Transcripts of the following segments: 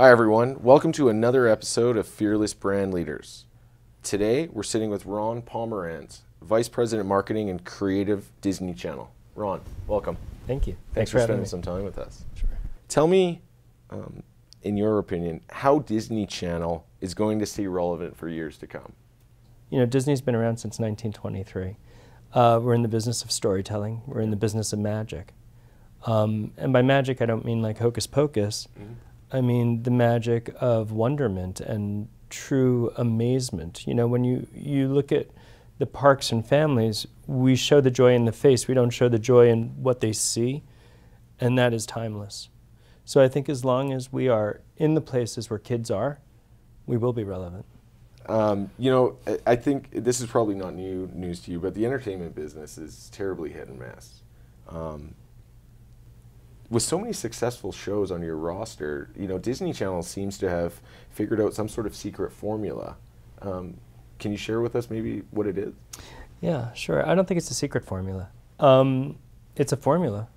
Hi, everyone. Welcome to another episode of Fearless Brand Leaders. Today, we're sitting with Ron Pomerantz, Vice President Marketing and Creative Disney Channel. Ron, welcome. Thank you. Thanks, Thanks, for, for, spending me. some time with us. Sure. Tell me, um, in your opinion, how Disney Channel is going to stay relevant for years to come. You know, Disney's been around since 1923. Uh, we're in the business of storytelling. We're in the business of magic. Um, and by magic, I don't mean like hocus pocus. I mean the magic of wonderment and true amazement. You know, when you, you look at the parks and families, we show the joy in the face. We don't show the joy in what they see, and that is timeless. So I think as long as we are in the places where kids are, we will be relevant. Um, you know, I- think this is probably not new news to you, but the entertainment business is terribly hit and miss. Um, with so many successful shows on your roster, you know, Disney Channel seems to have figured out some sort of secret formula. Um, can you share with us maybe what it is? Yeah, sure. I don't think it's a secret formula. Um, it's a formula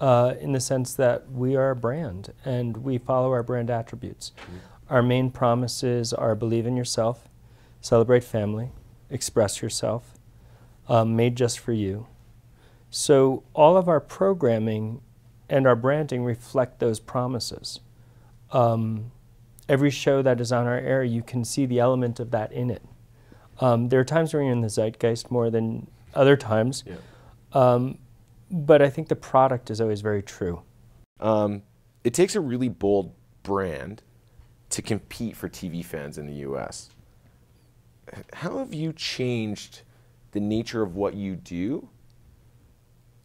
uh, in the sense that we are a brand and we follow our brand attributes. Our main promises are believe in yourself, celebrate family, express yourself, um, made just for you. So all of our programming and our branding reflect those promises. Um, every show that is on our air, you can see the element of that in it. Um, there are times when you're in the zeitgeist more than other times, Yeah. um, but I think the product is always very true. Um, it takes a really bold brand to compete for TV fans in the US. How have you changed the nature of what you do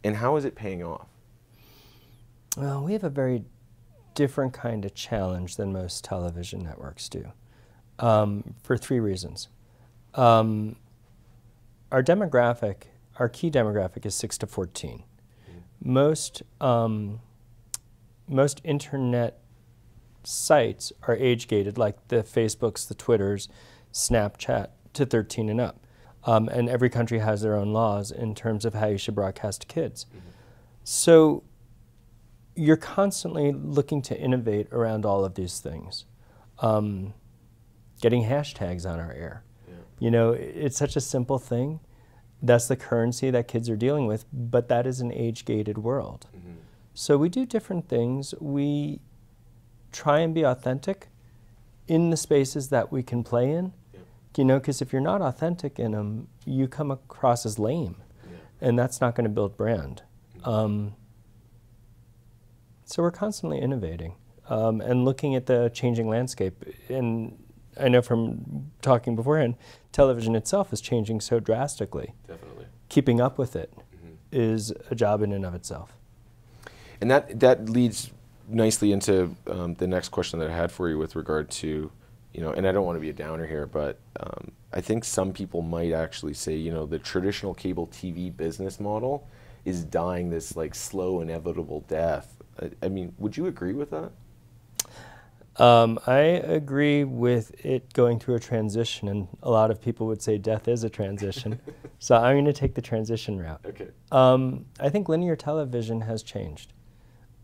and how is it paying off? Well, we have a very different kind of challenge than most television networks do um, for three reasons. Um, our demographic, our key demographic is 6 to 14. Most, um, most internet sites are age gated, like the Facebooks, the Twitters, Snapchat, to 13 and up. Um, and every country has their own laws in terms of how you should broadcast to kids. So you're constantly looking to innovate around all of these things. Um, getting hashtags on our air. You know, it's such a simple thing. That's the currency that kids are dealing with, but that is an age gated world. So we do different things. We try and be authentic in the spaces that we can play in. You know, because if you're not authentic in them, you come across as lame, and that's not going to build brand. Um, so we're constantly innovating um, and looking at the changing landscape. And I know from talking beforehand, television itself is changing so drastically. Definitely. Keeping up with it is a job in and of itself. And that, that leads nicely into um, the next question that I had for you with regard to, you know, and I don't want to be a downer here, but um, I think some people might actually say, you know, the traditional cable TV business model is dying this like slow, inevitable death. I, I mean, would you agree with that? Um, I agree with it going through a transition, and a lot of people would say death is a transition. so I'm going to take the transition route. Okay. Um, I think linear television has changed.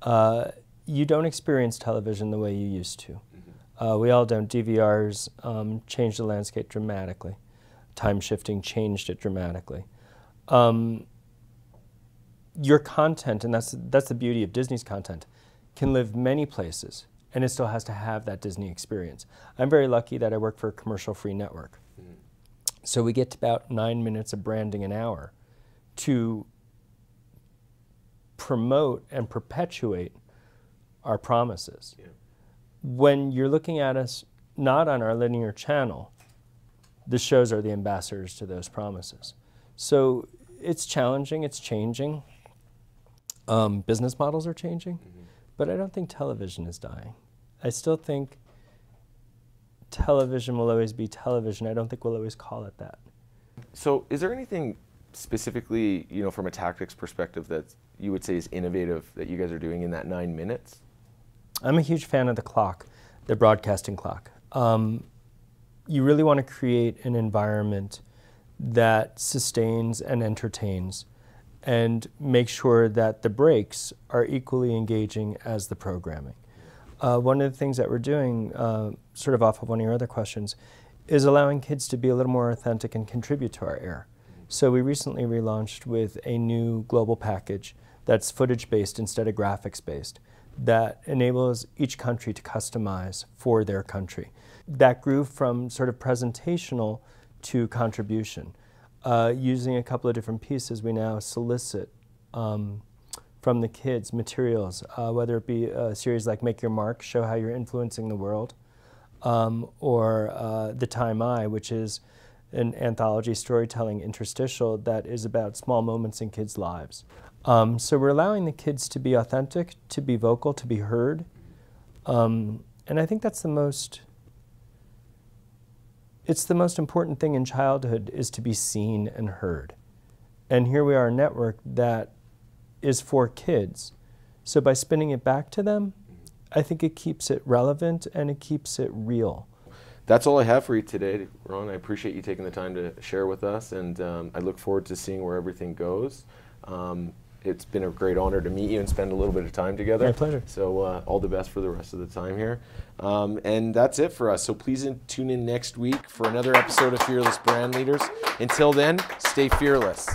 Uh, you don't experience television the way you used to. Uh, we all don't. DVRs um, changed the landscape dramatically. Time shifting changed it dramatically. Your content, and that's that's the beauty of Disney's content, can live many places, and it still has to have that Disney experience. I'm very lucky that I work for a commercial-free network, mm. so we get about nine minutes of branding an hour to promote and perpetuate our promises. Yeah. When you're looking at us not on our linear channel, the shows are the ambassadors to those promises. So it's challenging, it's changing. Um, business models are changing, but I don't think television is dying. I still think television will always be television. I don't think we'll always call it that. So, is there anything specifically, you know, from a tactics perspective that you would say is innovative that you guys are doing in that nine minutes? I'm a huge fan of the clock, the broadcasting clock. Um, you really want to create an environment that sustains and entertains and make sure that the breaks are equally engaging as the programming. Uh, one of the things that we're doing, uh, sort of off of one of your other questions, is allowing kids to be a little more authentic and contribute to our air. So we recently relaunched with a new global package that's footage based instead of graphics based that enables each country to customize for their country. That grew from sort of presentational to contribution. Uh, using a couple of different pieces, we now solicit um, from the kids materials, uh, whether it be a series like Make Your Mark, show how you're influencing the world, um, or uh, The Time I, which is an anthology storytelling interstitial that is about small moments in kids' lives. Um, so we're allowing the kids to be authentic, to be vocal, to be heard. Um, and I think that's the most it's the most important thing in childhood is to be seen and heard. And here we are a network that is for kids. So by spinning it back to them, I think it keeps it relevant and it keeps it real. That's all I have for you today, Ron. I appreciate you taking the time to share with us, and um, I look forward to seeing where everything goes. Um, it's been a great honor to meet you and spend a little bit of time together. My pleasure. So uh, all the best for the rest of the time here. Um, and that's it for us. So please tune in next week for another episode of Fearless Brand Leaders. Until then, stay fearless.